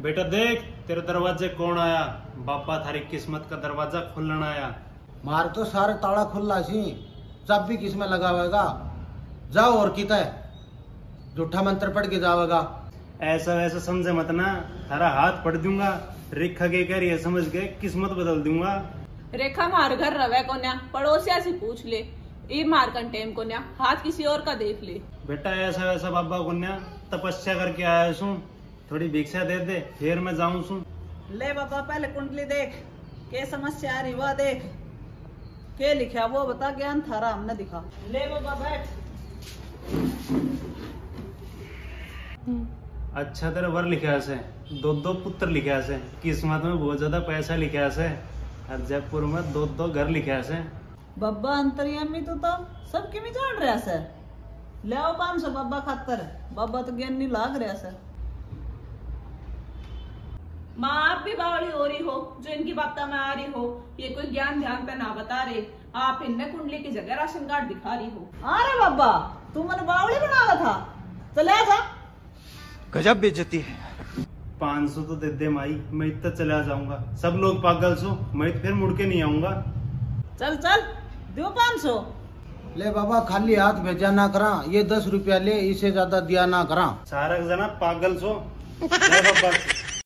बेटा देख तेरे दरवाजे कौन आया? बापा थारी किस्मत का दरवाज़ा खुलना आया। मार तो सारे ताला खुल्ला सी जब भी किसमें लगावेगा। जाओ और किता है झूठा मंत्र पढ़ के जावेगा। ऐसा वैसा समझे मत ना थारा हाथ पढ़ दूँगा। रेखा के कह रही है समझ के किस्मत बदल दूँगा। रेखा मार घर रवे कोन्या पड़ोसिया से पूछ ले। ई मार कंटेम कोन्या हाथ किसी और का देख ले। बेटा ऐसा वैसा बाबा कन्या तपस्या करके आया सू थोड़ी भिक्षा दे दे फिर मैं जाऊँ सू ले बाबा पहले कुंडली देख के समस्या आ रही वह देख। के लिखा वो बता ज्ञान थारा हमने दिखा। ले बाबा बैठ। अच्छा तेरा वर लिखा से दो दो पुत्र लिखा से किस्मत में बहुत ज़्यादा पैसा लिखा से और जयपुर में दो दो घर लिखा से। बब्बा अंतर्यामी तो तो सबके में जान रहा सर ले पाँच सौ बाबा खातर बाबा तो ज्ञान नहीं लाग रहा सर माँ आप भी बावड़ी हो रही हो जो इनकी बाप्ता में आ रही हो ये कोई ज्ञान ध्यान पे ना बता रहे। आप इनमें कुंडली की जगह राशन कार्ड दिखा रही हो। आ अरे बाबा तू मैंने बावड़ी बनावा था। तो ले जा। गजब बेइज्जती है। पाँच सौ तो दे दे माई मैं इतना चला जाऊँगा। सब लोग पागल सो मैं फिर मुड़ के नहीं आऊँगा। चल चल दो पाँच सौ। ले बाबा खाली हाथ भेजा ना करा ये दस रुपया ले इसे ज़्यादा दिया ना करा। सारा जना पागल सो। ले बाबा।